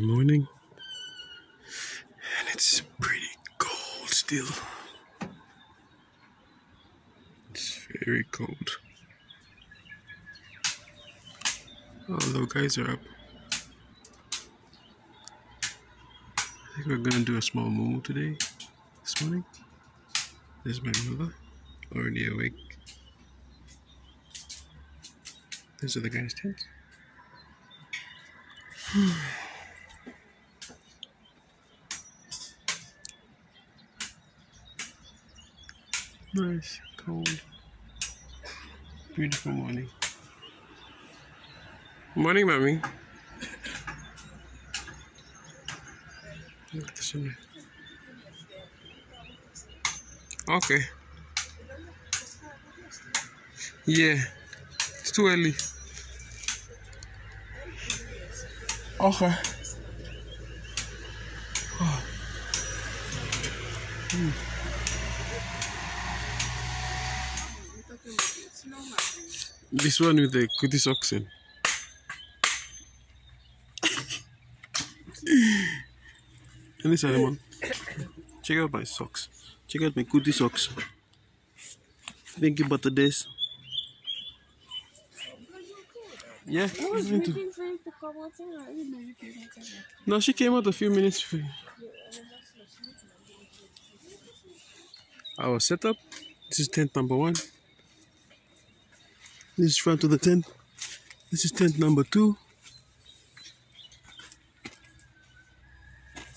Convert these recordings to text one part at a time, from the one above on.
morning and it's pretty cold still. It's very cold. All the guys are up. I think we're gonna do a small moo today, this morning. There's my mother, already awake. These are the guys' tents. nice, cold, beautiful morning. Morning, mommy. Look. Okay. Yeah, it's too early. Okay. Oh. This one with the Kuti socks in. and this other one. Check out my socks. Check out my Kuti socks. Thank you, Butter Days. Yeah. I was going No, she came out a few minutes before. Our setup. This is tent number one. This is front of the tent. This is tent number two.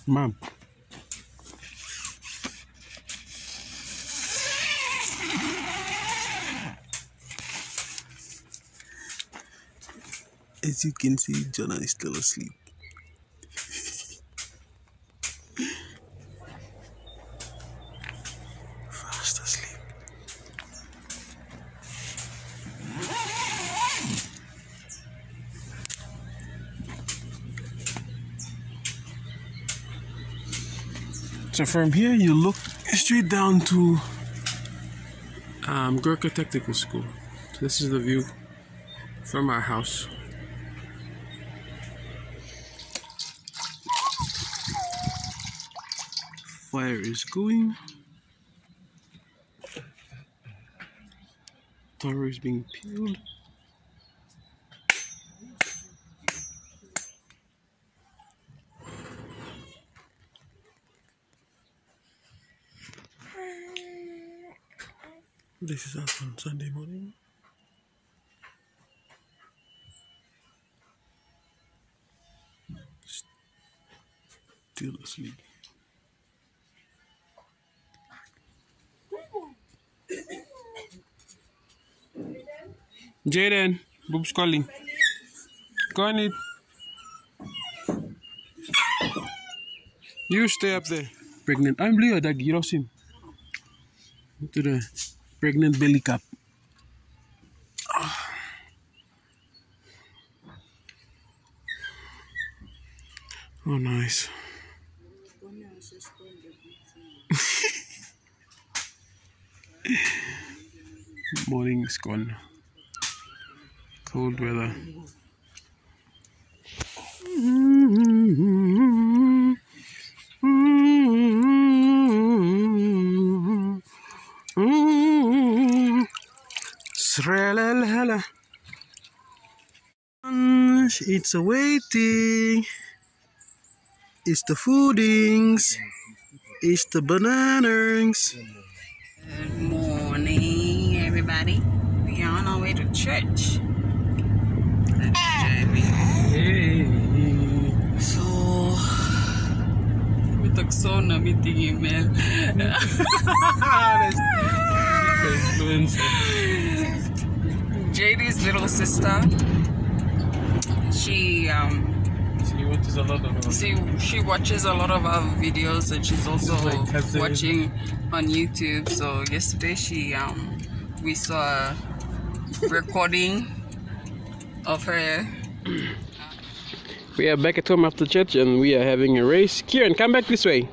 Mom. As you can see, Jonah is still asleep. Fast asleep. So from here, you look straight down to um, Goroka Technical School. So this is the view from our house. Fire is going. Taro is being peeled. This is us on Sunday morning. Still asleep. Jaden, Boob's calling. Go on it. You stay up there. Pregnant. I'm Leo, Dag. You lost him. To the pregnant belly cup. Oh, nice. Morning is gone. Cold weather. It's a waiting. It's the foodings. It's the bananas. Good morning, everybody. We on our way to church. That's Jamie. Hey. So, we took so na meeting email. JD's little sister. She um She watches a lot of us. she she watches a lot of our videos and she's also cousin. watching on YouTube. So yesterday she um we saw a recording of her We are back at home after church and we are having a race. Kieran, come back this way.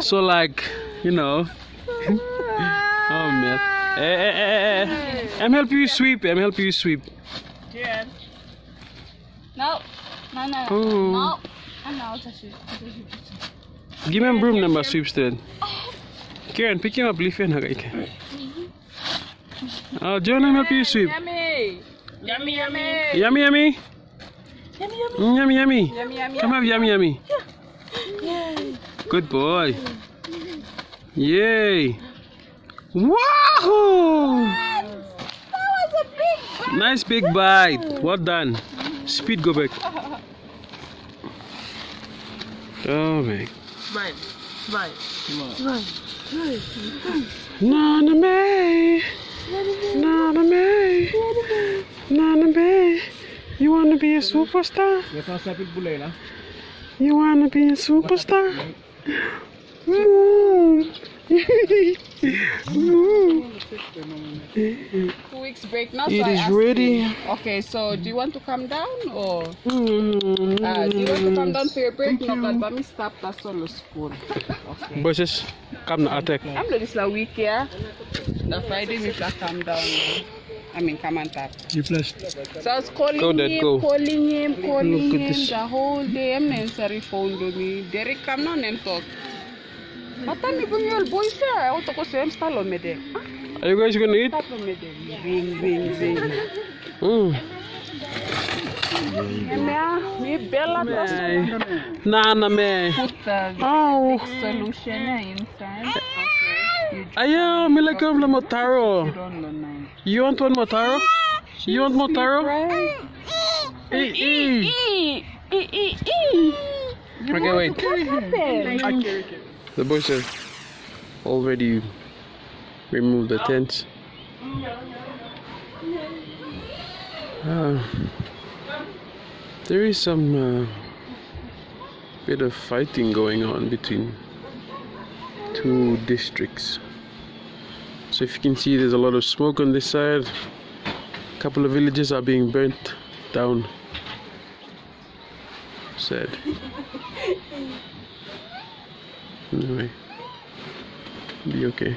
So like, you know. oh man. Eh, eh, eh, eh. I'm helping you sweep. I'm helping you sweep. Jen. No. No, no. Oh. No. I know. Just shoot. Just shoot. Give me een broom dan maar sweepsted. Karen, pick him up, leave him. kijk. Oh, John, let me help you sweep. Yummy. Yummy, yummy. Yummy, yummy. Yummy, yummy. Mm, Yummy, yummy. Yummy, yummy. Come have yummy, yummy. Good boy. Yay. Wahoo! That was a big Nice big bite. Well done. Speed go back. Oh man. Right. Right. Nana May. Nana May. Nana May. You wanna be a superstar? You wanna be a superstar? Mom. Two weeks break now. It so is ready. you. Okay, so do you want to come down or Mm. uh, do you want to come down for your break? No, but let me stop that solo school. Okay. Bosses, come na attack. I'm the this la week here. The Friday we can come down. I mean, come and tap. You flash. So I was calling Go, Dad, him, go. calling him, calling Look at him this. the whole day. I'm not sorry phone to me. Derek come down and talk. Mata mi bring your boy sir. I want to go see him stall on me there. Are you guys gonna eat? Stop on me there. Zing, zing, zing. Mm. And me, ah, me bella May. Nana May. put the Oh. solution inside. Okay. You Ayaw, me like yung Motaro. don't know now. You want one Motaro? You want Motaro? Right? Eh, eh. E, e, e, e. Okay, wait. The boys have already removed the tents. Uh, there is some uh, bit of fighting going on between two districts. So if you can see, there's a lot of smoke on this side. A couple of villages are being burnt down. Sad. Anyway, be okay.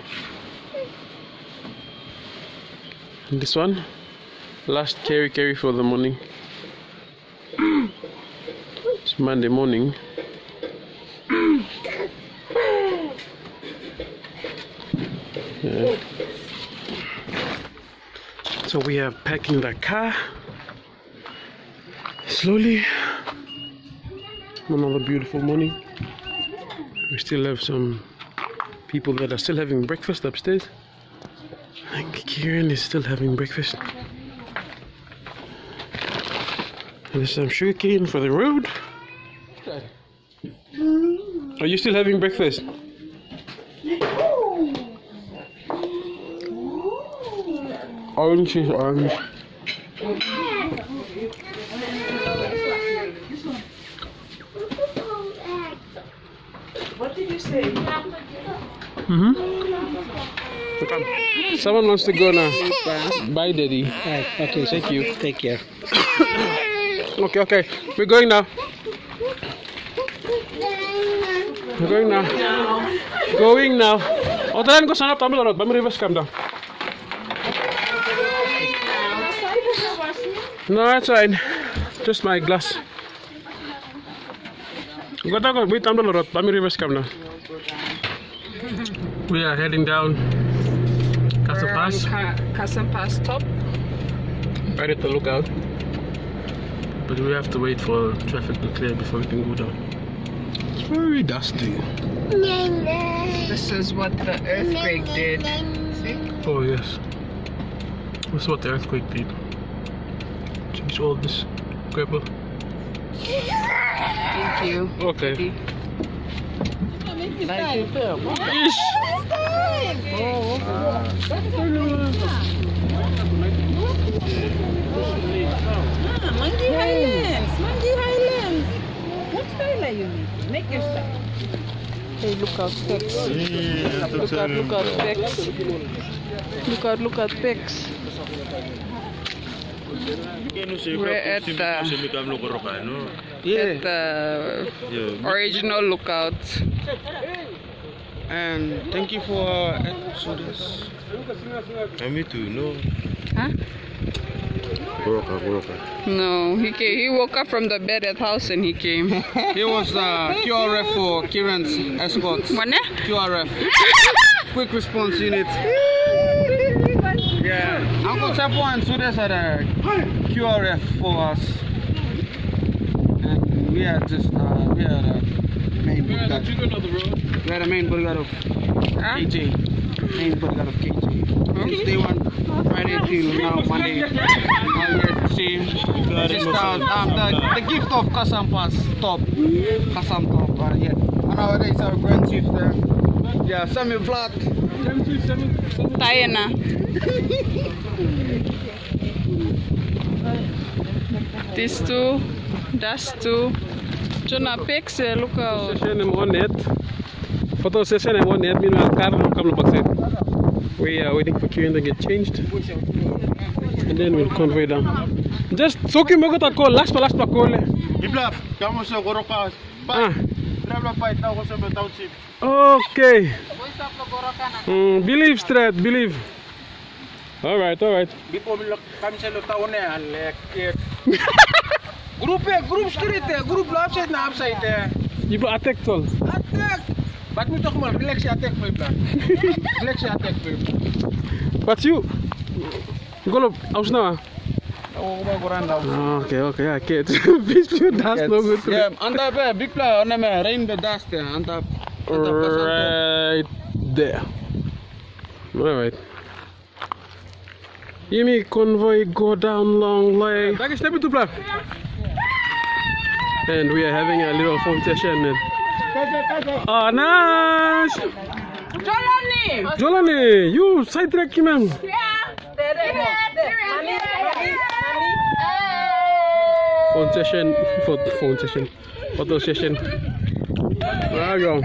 And this one, last carry carry for the morning. it's Monday morning. So we are packing the car slowly. Another beautiful morning. We still have some people that are still having breakfast upstairs. I think Kieran is still having breakfast. And there's some sugarcane for the road. Are you still having breakfast? Orange is orange. What did you say? Mm-hmm. Someone wants to go now. Bye, Daddy. okay, thank you. Take care. Okay, okay. We're going now. We're going now. Going now. Oh, then tahan ko sana tumble road. Bami reverse cam down. No, it's fine. Just my glass. Wait, tumble road. Bami reverse cam down. We are heading down Kassam Pass. Kassam Pass top. Ready to look out. But we have to wait for traffic to clear before we can go down. It's very dusty. This is what the earthquake did. See? Oh yes. This is what the earthquake did. Change all this gravel. Thank you. Okay. Like, Ish. Monkey Highlands. Monkey Highlands. What style are you making? Make your style. hey, look out, Pex. Look out, look out, Pex. Look out, look out, Pex. We're at the, at the original lookout. And thank you for uh, Exodus. And me too, no. Huh? Goroka, Goroka. No, he came. He woke up from the bed at house and he came. He was uh, QRF for Kiran's escorts. Mana? QRF. Quick response unit. Yeah. Uncle Chapo and Sudes are the QRF for us. And we are just, uh, we are the main bodyguard. We are the main bodyguard of Huh? KJ. Main bodyguard of KJ. Since day one, Friday till now, Monday. All here to see. This is the, um, the, the gift of Kassam Pass top. Kassam top. Uh, yeah. And nowadays our grand chief there. Yeah, Samuel Black. Tayo na. These two, that's two. Jona Pexe, look out. Session I'm on it. Photo session I'm on it. Meanwhile, car come back set. We are waiting for Kieran to get changed. And then we'll convoy down. Just soaking mo ko call. Last pa last pa call. Iblap, kamu sa Goroka. Ah, Travel fight na ako sa township. okay. Mm, believe straight, believe. All right, all right. Di po kami sa lutaon na yan. Lekit. Group eh, group street eh. Group la upside na upside eh. You brought attack tol. Attack! Ba't mo ito kumal? Relax si attack mo Iblap. Relax si attack mo Iblap. But you, Golo, how's now? Ako kumaguran daw. Okay, okay, I get. Bitch, you that's no good. to me. Yeah, antap eh, big play. Ano me, rain the dust. Antap. Antap ka sa Right there. All right. Yimi convoy go down long way. Back step into play. And we are having a little phone session. And... Oh, nice! Jolani! Jolani, you sidetrack him, man. Phone session, pho- phone session, photo session. There you go.